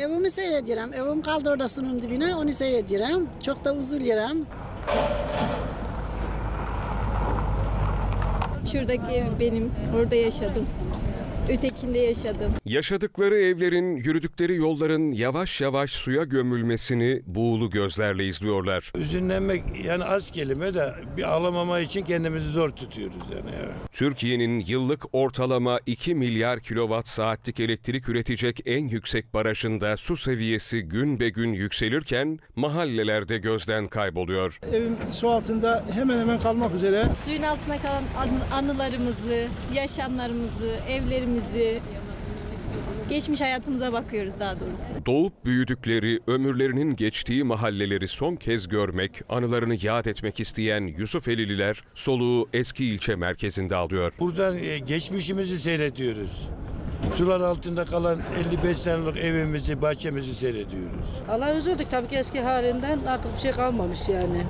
Evimi seyrediyorum. Evim kaldı orada sunun dibine. Onu seyrediyorum. Çok da üzülüyorum. Şuradaki ev benim. Orada yaşadım. Ötekinde yaşadım. Yaşadıkları evlerin, yürüdükleri yolların yavaş yavaş suya gömülmesini buğulu gözlerle izliyorlar. Üzünlenmek yani az kelime de bir ağlamama için kendimizi zor tutuyoruz yani. ya. Türkiye'nin yıllık ortalama 2 milyar kilowatt saatlik elektrik üretecek en yüksek barajında su seviyesi gün be gün yükselirken mahallelerde gözden kayboluyor. Evim su altında hemen hemen kalmak üzere. Suyun altına kalan anı- anılarımızı, yaşamlarımızı, evlerimizi, geçmiş hayatımıza bakıyoruz daha doğrusu. Doğup büyüdükleri, ömürlerinin geçtiği mahalleleri son kez görmek, anılarını yad etmek isteyen Yusufeliler soluğu eski ilçe merkezinde alıyor. Buradan e, geçmişimizi seyrediyoruz. Sular altında kalan 55 senelik evimizi, bahçemizi seyrediyoruz. Allah üzüldük tabii ki eski halinden artık bir şey kalmamış yani.